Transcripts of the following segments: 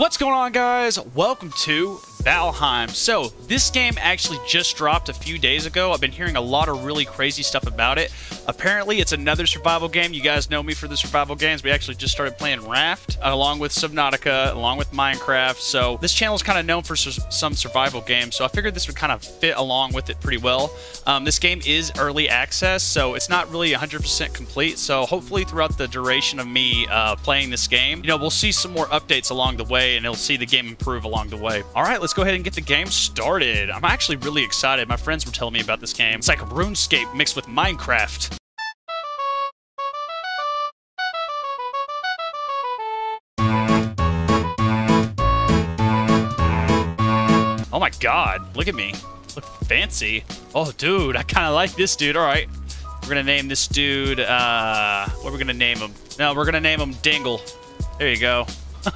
What's going on guys? Welcome to Valheim. So this game actually just dropped a few days ago. I've been hearing a lot of really crazy stuff about it. Apparently it's another survival game. You guys know me for the survival games. We actually just started playing Raft along with Subnautica, along with Minecraft. So this channel is kind of known for some survival games. So I figured this would kind of fit along with it pretty well. Um, this game is early access, so it's not really 100% complete. So hopefully throughout the duration of me uh, playing this game, you know, we'll see some more updates along the way and it'll see the game improve along the way. All right, let's go ahead and get the game started. I'm actually really excited. My friends were telling me about this game. It's like RuneScape mixed with Minecraft. Oh my god, look at me. Look fancy. Oh, dude, I kind of like this dude. All right. We're going to name this dude, uh, what are we going to name him? No, we're going to name him Dingle. There you go.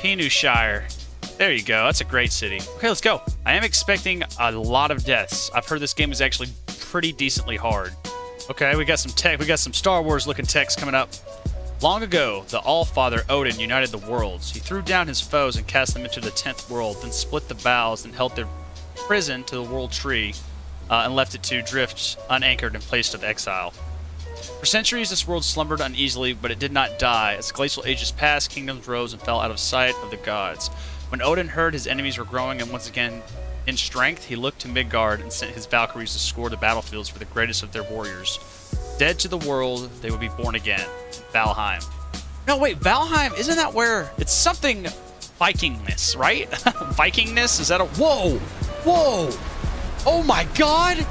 Penushire. There you go. That's a great city. Okay, let's go. I am expecting a lot of deaths. I've heard this game is actually pretty decently hard. Okay, we got some tech. We got some Star Wars looking techs coming up. Long ago, the All-Father Odin united the worlds. He threw down his foes and cast them into the tenth world, then split the boughs and held their prison to the world tree, uh, and left it to drift unanchored in place of exile. For centuries, this world slumbered uneasily, but it did not die. As glacial ages passed, kingdoms rose and fell out of sight of the gods. When Odin heard his enemies were growing and once again in strength, he looked to Midgard and sent his Valkyries to score the battlefields for the greatest of their warriors. Dead to the world, they would be born again. Valheim. No, wait, Valheim, isn't that where... It's something Vikingness, right? Vikingness? Is that a... Whoa! Whoa! Oh my god!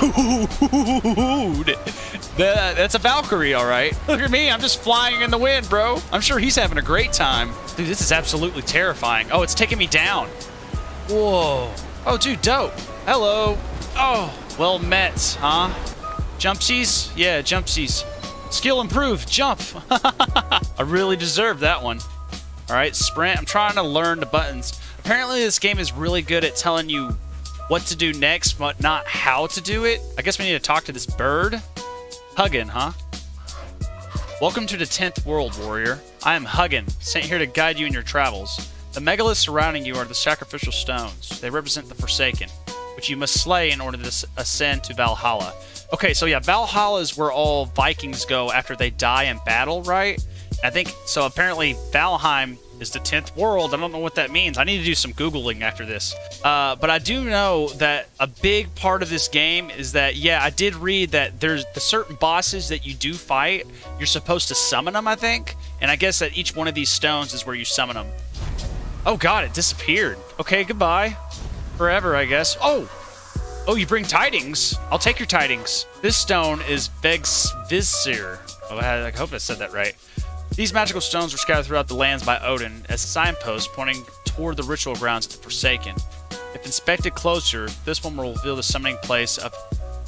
Dude! That, that's a Valkyrie, all right. Look at me, I'm just flying in the wind, bro. I'm sure he's having a great time. Dude, this is absolutely terrifying. Oh, it's taking me down. Whoa. Oh, dude, dope. Hello. Oh, well met, huh? Jumpsies? Yeah, jumpsies. Skill improved. Jump. I really deserve that one. All right, sprint. I'm trying to learn the buttons. Apparently, this game is really good at telling you what to do next, but not how to do it. I guess we need to talk to this bird. Hugin, huh? Welcome to the 10th world, warrior. I am Hugin, sent here to guide you in your travels. The megaliths surrounding you are the sacrificial stones. They represent the Forsaken, which you must slay in order to ascend to Valhalla. Okay, so yeah, Valhalla is where all Vikings go after they die in battle, right? I think, so apparently Valheim is the 10th world. I don't know what that means. I need to do some Googling after this. Uh, but I do know that a big part of this game is that, yeah, I did read that there's the certain bosses that you do fight, you're supposed to summon them, I think. And I guess that each one of these stones is where you summon them. Oh god, it disappeared. Okay, goodbye. Forever, I guess. Oh! Oh, you bring tidings? I'll take your tidings. This stone is Beg's Vegsvisir. Oh, I hope I said that right. These magical stones were scattered throughout the lands by Odin as signposts pointing toward the ritual grounds of the Forsaken. If inspected closer, this one will reveal the summoning place of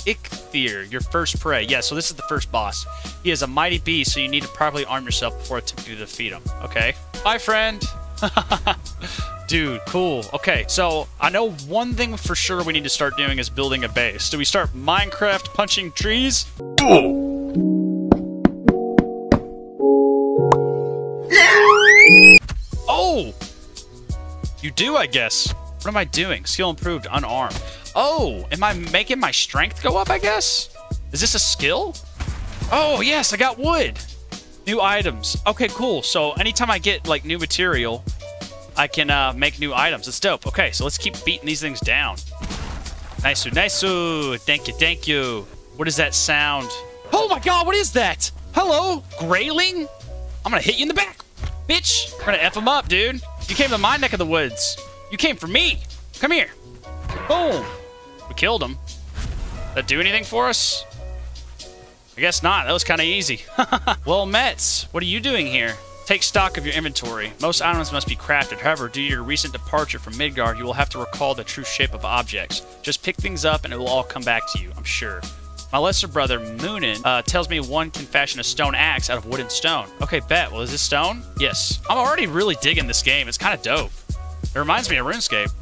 Eikthyr, your first prey. Yeah, so this is the first boss. He is a mighty beast, so you need to properly arm yourself before attempting to defeat him. Okay. Bye, friend. Dude, cool. Okay, so I know one thing for sure we need to start doing is building a base. Do we start Minecraft punching trees? Oh! Do, I guess. What am I doing? Skill improved, unarmed. Oh, am I making my strength go up, I guess? Is this a skill? Oh, yes, I got wood. New items. Okay, cool. So anytime I get, like, new material, I can uh, make new items. It's dope. Okay, so let's keep beating these things down. Nice, nice. Thank you, thank you. What is that sound? Oh my god, what is that? Hello, Greyling? I'm gonna hit you in the back. Bitch, we're gonna F him up, dude. You came to my neck of the woods. You came for me. Come here. Boom. We killed him. Did that do anything for us? I guess not. That was kind of easy. well, Mets, what are you doing here? Take stock of your inventory. Most items must be crafted. However, due to your recent departure from Midgard, you will have to recall the true shape of objects. Just pick things up and it will all come back to you, I'm sure. My lesser brother, Munin, uh, tells me one can fashion a stone axe out of wood and stone. Okay, bet. Well, is this stone? Yes. I'm already really digging this game. It's kind of dope. It reminds me of RuneScape.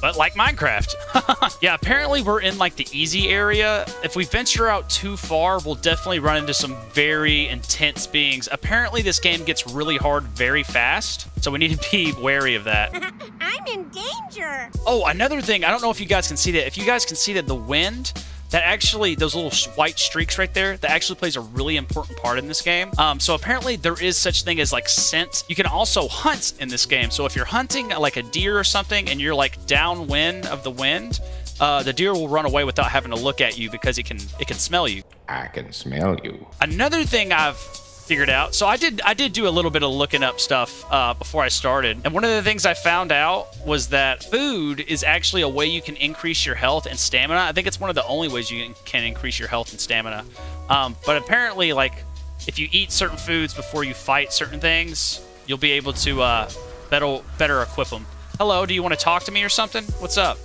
but like Minecraft. yeah, apparently we're in like the easy area. If we venture out too far, we'll definitely run into some very intense beings. Apparently this game gets really hard very fast, so we need to be wary of that. I'm in danger. Oh, another thing, I don't know if you guys can see that. If you guys can see that the wind, that actually, those little white streaks right there, that actually plays a really important part in this game. Um, so apparently there is such thing as like scent. You can also hunt in this game. So if you're hunting like a deer or something and you're like downwind of the wind, uh, the deer will run away without having to look at you because it can it can smell you. I can smell you. Another thing I've figured out. So I did I did do a little bit of looking up stuff uh, before I started, and one of the things I found out was that food is actually a way you can increase your health and stamina. I think it's one of the only ways you can increase your health and stamina. Um, but apparently, like if you eat certain foods before you fight certain things, you'll be able to uh, better better equip them. Hello, do you want to talk to me or something? What's up?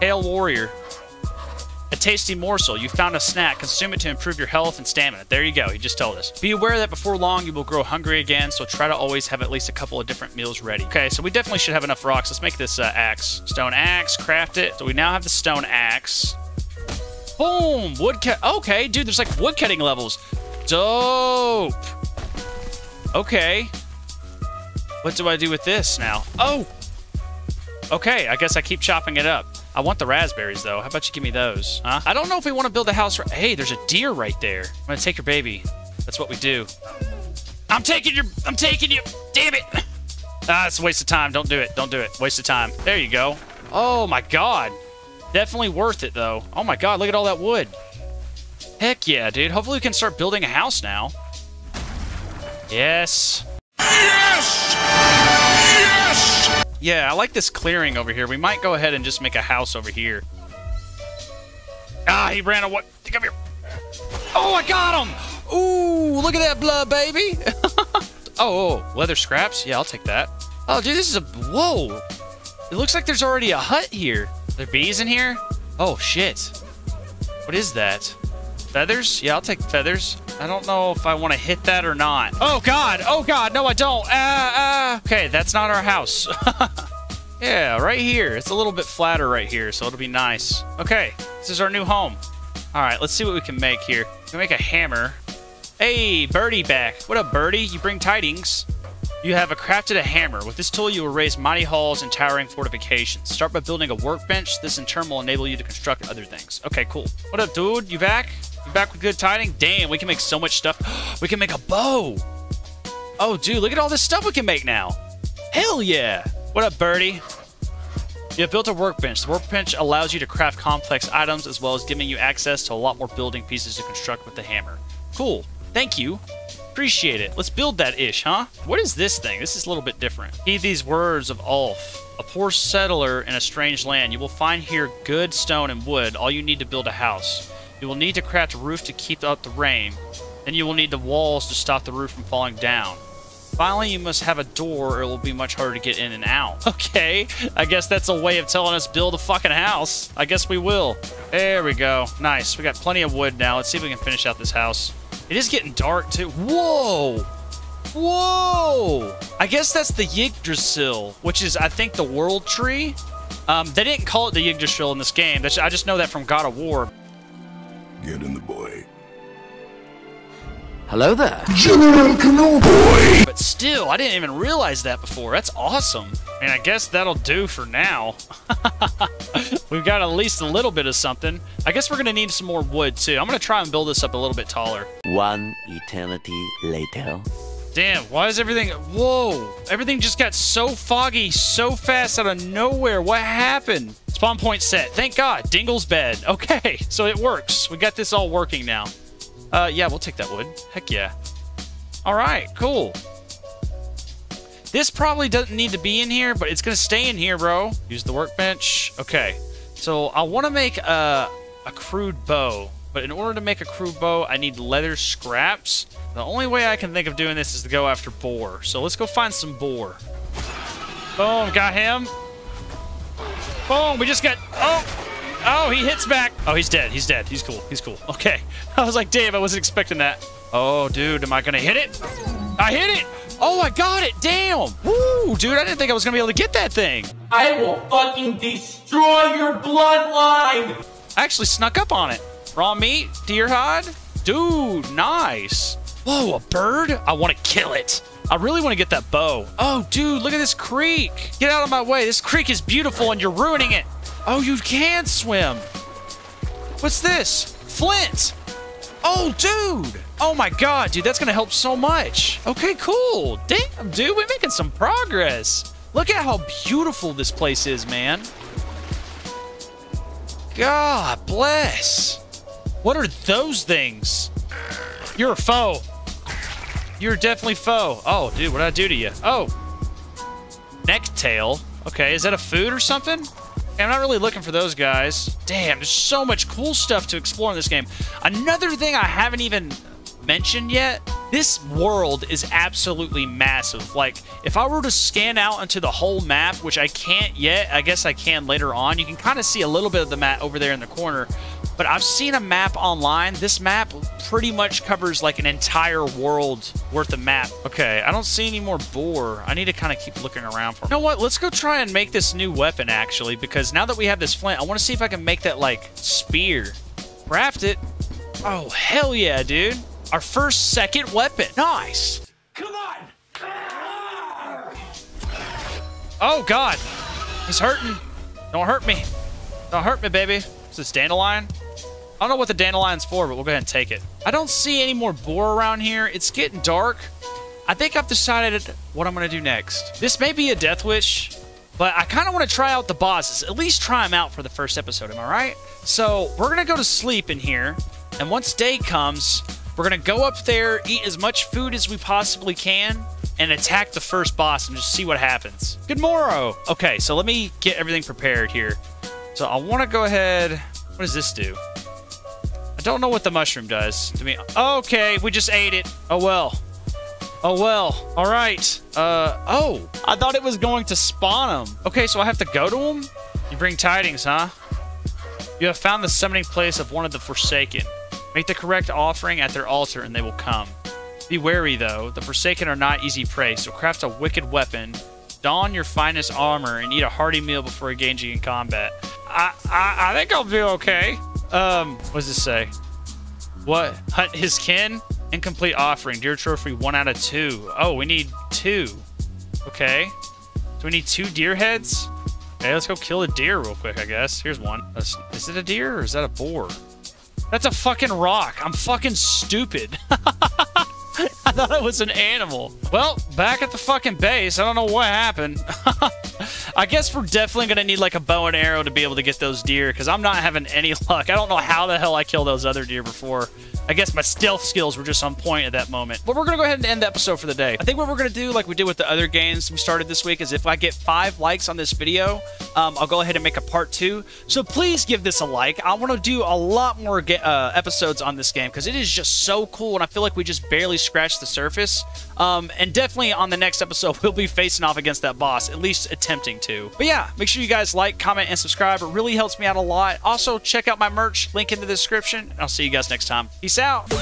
Hail warrior. A tasty morsel. You found a snack. Consume it to improve your health and stamina. There you go. He just told us. Be aware that before long you will grow hungry again, so try to always have at least a couple of different meals ready. Okay, so we definitely should have enough rocks. Let's make this uh, axe. Stone axe. Craft it. So we now have the stone axe. Boom! Woodcut. Okay, dude, there's like woodcutting levels. Dope. Okay. What do I do with this now? Oh! Okay, I guess I keep chopping it up. I want the raspberries, though. How about you give me those? Huh? I don't know if we want to build a house. Hey, there's a deer right there. I'm going to take your baby. That's what we do. I'm taking your... I'm taking you. Damn it. Ah, it's a waste of time. Don't do it. Don't do it. Waste of time. There you go. Oh, my God. Definitely worth it, though. Oh, my God. Look at all that wood. Heck yeah, dude. Hopefully we can start building a house now. Yes. Yes! Yeah, I like this clearing over here. We might go ahead and just make a house over here. Ah, he ran away. Come here. Oh, I got him! Ooh, look at that blood, baby! oh, oh, leather scraps? Yeah, I'll take that. Oh, dude, this is a... Whoa! It looks like there's already a hut here. Are there bees in here? Oh, shit. What is that? Feathers? Yeah, I'll take feathers. I don't know if I want to hit that or not. Oh, God. Oh, God. No, I don't. Ah, ah. Okay, that's not our house. yeah, right here. It's a little bit flatter right here, so it'll be nice. Okay, this is our new home. All right, let's see what we can make here. We can make a hammer. Hey, Birdie back. What up, Birdie? You bring tidings. You have a crafted a hammer. With this tool, you will raise mighty halls and towering fortifications. Start by building a workbench. This in turn will enable you to construct other things. Okay, cool. What up, dude? You back? Back with good tidings? Damn, we can make so much stuff. we can make a bow. Oh, dude, look at all this stuff we can make now. Hell yeah. What up, Birdie? You have built a workbench. The workbench allows you to craft complex items as well as giving you access to a lot more building pieces to construct with the hammer. Cool. Thank you. Appreciate it. Let's build that ish, huh? What is this thing? This is a little bit different. Heed these words of Ulf. A poor settler in a strange land. You will find here good stone and wood, all you need to build a house. You will need to craft a roof to keep out the rain. Then you will need the walls to stop the roof from falling down. Finally, you must have a door or it will be much harder to get in and out. Okay, I guess that's a way of telling us build a fucking house. I guess we will. There we go. Nice. We got plenty of wood now. Let's see if we can finish out this house. It is getting dark, too. Whoa! Whoa! I guess that's the Yggdrasil, which is, I think, the world tree. Um, they didn't call it the Yggdrasil in this game. I just know that from God of War. Get in the boy. Hello there. General Kenobi! But still, I didn't even realize that before. That's awesome. I mean, I guess that'll do for now. We've got at least a little bit of something. I guess we're going to need some more wood, too. I'm going to try and build this up a little bit taller. One eternity later. Damn, why is everything... Whoa! Everything just got so foggy so fast out of nowhere. What happened? Spawn point set. Thank God. Dingle's bed. Okay, so it works. We got this all working now. Uh, yeah, we'll take that wood. Heck yeah. All right, cool. This probably doesn't need to be in here, but it's going to stay in here, bro. Use the workbench. Okay. So I want to make a, a crude bow. But in order to make a crude bow, I need leather scraps. The only way I can think of doing this is to go after boar. So let's go find some boar. Boom, got him. Boom, we just got... Oh! Oh, he hits back. Oh, he's dead. He's dead. He's cool. He's cool. Okay. I was like, Dave, I wasn't expecting that. Oh, dude, am I going to hit it? I hit it. Oh, I got it. Damn. Woo, dude, I didn't think I was going to be able to get that thing. I will fucking destroy your bloodline! I actually snuck up on it. Raw meat, deer hide. Dude, nice. Whoa, a bird? I want to kill it. I really want to get that bow. Oh, dude, look at this creek. Get out of my way. This creek is beautiful and you're ruining it. Oh, you can swim. What's this? Flint. Oh, dude. Oh my god, dude, that's gonna help so much. Okay, cool. Damn, dude, we're making some progress. Look at how beautiful this place is, man. God bless. What are those things? You're a foe. You're definitely foe. Oh, dude, what did I do to you? Oh. Necktail. Okay, is that a food or something? I'm not really looking for those guys. Damn, there's so much cool stuff to explore in this game. Another thing I haven't even mentioned yet, this world is absolutely massive. Like, if I were to scan out into the whole map, which I can't yet, I guess I can later on, you can kind of see a little bit of the map over there in the corner. But I've seen a map online. This map pretty much covers like an entire world worth of map. Okay, I don't see any more boar. I need to kind of keep looking around for. You know what? Let's go try and make this new weapon actually, because now that we have this flint, I want to see if I can make that like spear. Craft it. Oh hell yeah, dude! Our first second weapon. Nice. Come on! Oh god, he's hurting. Don't hurt me. Don't hurt me, baby. Is this dandelion? I don't know what the dandelion's for, but we'll go ahead and take it. I don't see any more boar around here. It's getting dark. I think I've decided what I'm going to do next. This may be a death wish, but I kind of want to try out the bosses. At least try them out for the first episode, am I right? So we're going to go to sleep in here, and once day comes, we're going to go up there, eat as much food as we possibly can, and attack the first boss and just see what happens. Good morrow. Okay, so let me get everything prepared here. So I want to go ahead... What does this do? I don't know what the mushroom does to me. Okay, we just ate it. Oh well. Oh well. All right. Uh, oh. I thought it was going to spawn them. Okay, so I have to go to them? You bring tidings, huh? You have found the summoning place of one of the Forsaken. Make the correct offering at their altar and they will come. Be wary, though. The Forsaken are not easy prey, so craft a wicked weapon, don your finest armor, and eat a hearty meal before engaging in combat. I, I, I think I'll be okay. Um, what does this say? What? Hunt his kin? Incomplete offering. Deer trophy, one out of two. Oh, we need two. Okay. So we need two deer heads? Okay, let's go kill a deer real quick, I guess. Here's one. Is it a deer or is that a boar? That's a fucking rock. I'm fucking stupid. I thought it was an animal. Well, back at the fucking base. I don't know what happened. I guess we're definitely going to need like a bow and arrow to be able to get those deer because I'm not having any luck. I don't know how the hell I killed those other deer before. I guess my stealth skills were just on point at that moment. But we're going to go ahead and end the episode for the day. I think what we're going to do, like we did with the other games we started this week, is if I get five likes on this video, um, I'll go ahead and make a part two. So please give this a like. I want to do a lot more uh, episodes on this game because it is just so cool, and I feel like we just barely scratched the surface. Um, and definitely on the next episode, we'll be facing off against that boss, at least attempting to. But yeah, make sure you guys like, comment, and subscribe. It really helps me out a lot. Also, check out my merch, link in the description. I'll see you guys next time. Peace out.